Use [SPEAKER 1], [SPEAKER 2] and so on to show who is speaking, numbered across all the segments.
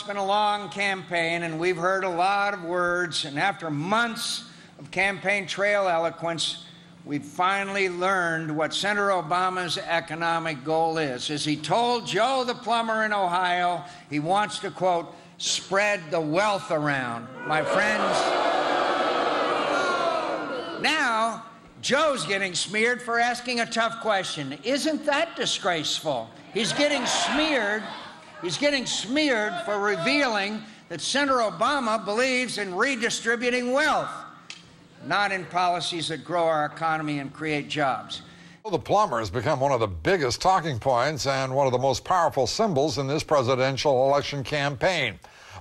[SPEAKER 1] It's been a long campaign, and we've heard a lot of words. And after months of campaign trail eloquence, we've finally learned what Senator Obama's economic goal is. As he told Joe the plumber in Ohio, he wants to, quote, spread the wealth around. My friends, now Joe's getting smeared for asking a tough question. Isn't that disgraceful? He's getting smeared. He's getting smeared for revealing that Senator Obama believes in redistributing wealth, not in policies that grow our economy and create jobs.
[SPEAKER 2] The plumber has become one of the biggest talking points and one of the most powerful symbols in this presidential election campaign.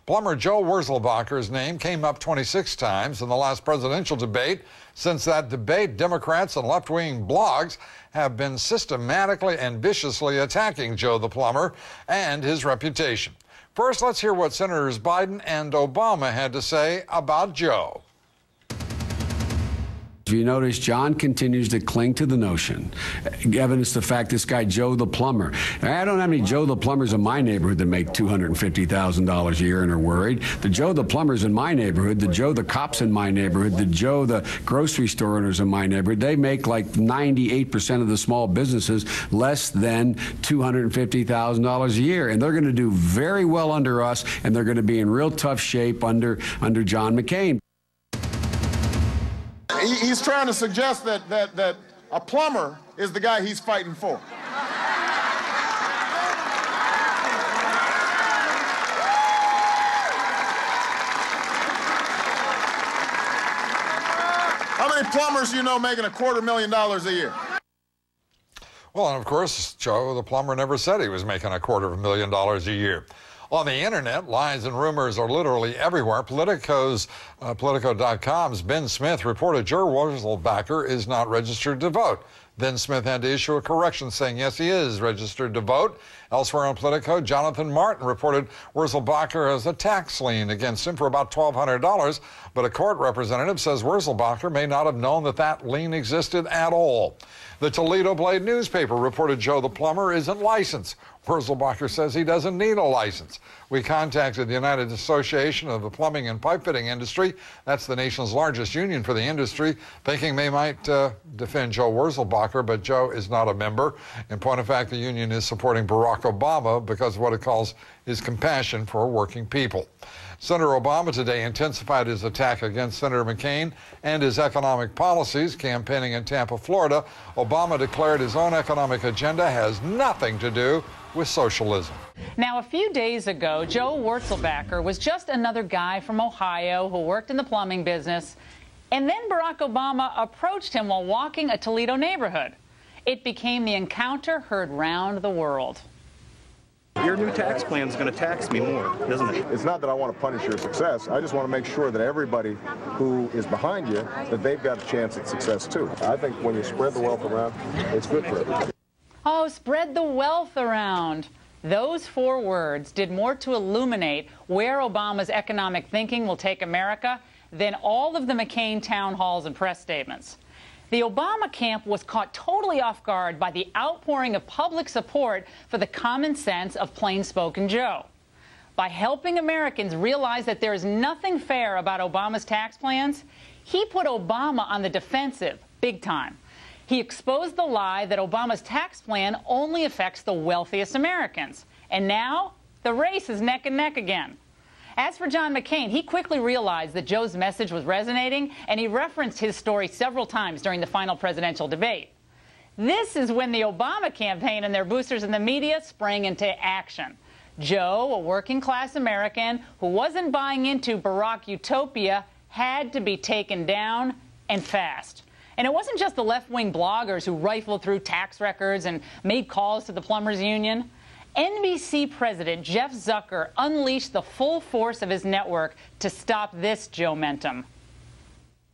[SPEAKER 2] Plumber Joe Wurzelbacher's name came up 26 times in the last presidential debate. Since that debate, Democrats and left wing blogs have been systematically and viciously attacking Joe the plumber and his reputation. First, let's hear what Senators Biden and Obama had to say about Joe.
[SPEAKER 3] If you notice, John continues to cling to the notion, evidence the fact this guy, Joe the plumber. I don't have any Joe the plumbers in my neighborhood that make $250,000 a year and are worried. The Joe the plumbers in my neighborhood, the Joe the cops in my neighborhood, the Joe the grocery store owners in my neighborhood, they make like 98% of the small businesses less than $250,000 a year. And they're going to do very well under us, and they're going to be in real tough shape under, under John McCain
[SPEAKER 4] he's trying to suggest that, that, that a plumber is the guy he's fighting for. How many plumbers you know making a quarter million dollars a year?
[SPEAKER 2] Well, and of course, Joe the plumber never said he was making a quarter of a million dollars a year. On the internet, lies and rumors are literally everywhere. Politico's, uh, Politico.com's Ben Smith reported Joe Wurzelbacher is not registered to vote. Ben Smith had to issue a correction saying, yes, he is registered to vote. Elsewhere on Politico, Jonathan Martin reported Wurzelbacher has a tax lien against him for about $1,200, but a court representative says Wurzelbacher may not have known that that lien existed at all. The Toledo Blade newspaper reported Joe the plumber isn't licensed. Wurzelbacher says he doesn't need a license. We contacted the United Association of the Plumbing and Pipe Fitting Industry, that's the nation's largest union for the industry, thinking they might uh, defend Joe Wurzelbacher, but Joe is not a member. In point of fact, the union is supporting Barack Obama because of what it calls his compassion for working people. Senator Obama today intensified his attack against Senator McCain and his economic policies. Campaigning in Tampa, Florida, Obama declared his own economic agenda has nothing to do with socialism.
[SPEAKER 5] Now, a few days ago, Joe Wurzelbacher was just another guy from Ohio who worked in the plumbing business. And then Barack Obama approached him while walking a Toledo neighborhood. It became the encounter heard round the world.
[SPEAKER 6] Your new tax plan is going to tax me more, isn't it?
[SPEAKER 4] It's not that I want to punish your success. I just want to make sure that everybody who is behind you, that they've got a chance at success too. I think when you spread the wealth around, it's good for everybody.
[SPEAKER 5] Oh, spread the wealth around. Those four words did more to illuminate where Obama's economic thinking will take America than all of the McCain town halls and press statements. The Obama camp was caught totally off guard by the outpouring of public support for the common sense of plain spoken Joe. By helping Americans realize that there is nothing fair about Obama's tax plans, he put Obama on the defensive big time. He exposed the lie that Obama's tax plan only affects the wealthiest Americans. And now the race is neck and neck again. As for John McCain, he quickly realized that Joe's message was resonating, and he referenced his story several times during the final presidential debate. This is when the Obama campaign and their boosters in the media sprang into action. Joe, a working class American who wasn't buying into Barack utopia, had to be taken down and fast. And it wasn't just the left wing bloggers who rifled through tax records and made calls to the plumbers union. NBC president Jeff Zucker unleashed the full force of his network to stop this Joe Mentum.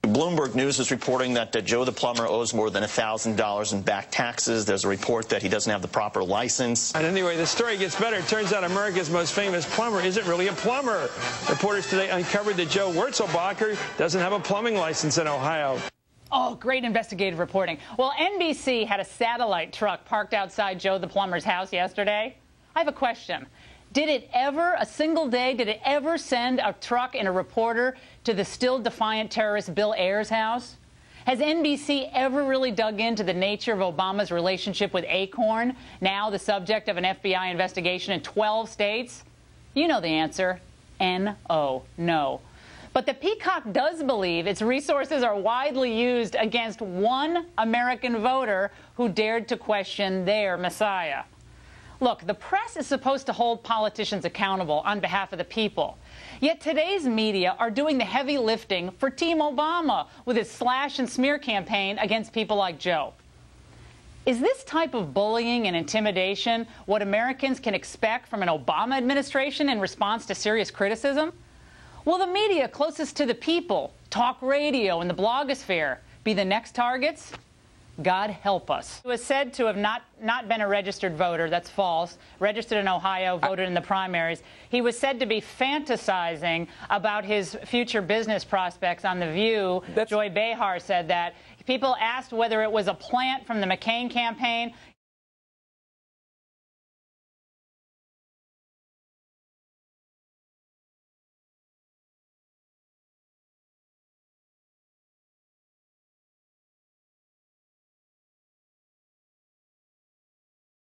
[SPEAKER 7] Bloomberg News is reporting that uh, Joe the plumber owes more than $1,000 in back taxes. There's a report that he doesn't have the proper license.
[SPEAKER 8] And anyway, the story gets better. It turns out America's most famous plumber isn't really a plumber. Reporters today uncovered that Joe Wurzelbacher doesn't have a plumbing license in Ohio.
[SPEAKER 5] Oh, great investigative reporting. Well, NBC had a satellite truck parked outside Joe the plumber's house yesterday. I have a question. Did it ever, a single day, did it ever send a truck and a reporter to the still defiant terrorist Bill Ayers' house? Has NBC ever really dug into the nature of Obama's relationship with Acorn, now the subject of an FBI investigation in 12 states? You know the answer. N-O, no. But the Peacock does believe its resources are widely used against one American voter who dared to question their Messiah. Look, the press is supposed to hold politicians accountable on behalf of the people. Yet today's media are doing the heavy lifting for Team Obama with its slash and smear campaign against people like Joe. Is this type of bullying and intimidation what Americans can expect from an Obama administration in response to serious criticism? Will the media closest to the people, talk radio, and the blogosphere be the next targets? God help us. He was said to have not, not been a registered voter. That's false. Registered in Ohio, voted in the primaries. He was said to be fantasizing about his future business prospects on The View. That's Joy Behar said that. People asked whether it was a plant from the McCain campaign.